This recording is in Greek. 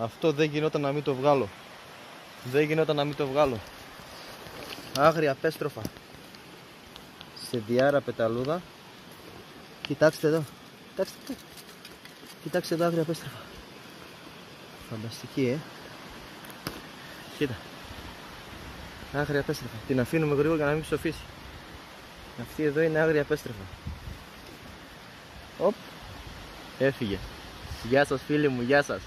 Αυτό δεν γινόταν να μην το βγάλω. Δεν γινόταν να μην το βγάλω. Άγρια απέστροφα. Σε διάρα πεταλούδα. Κοιτάξτε εδώ. Κοιτάξτε. Κοιτάξτε εδώ άγρια απέστροφα. Φανταστική, ε. Κοίτα. Άγρια απέστροφα. Την αφήνουμε γρήγορα για να μην ψοφήσει. Αυτή εδώ είναι άγρια απέστροφα. Οπ. Έφυγε. Γεια σας φίλοι μου, γεια σας.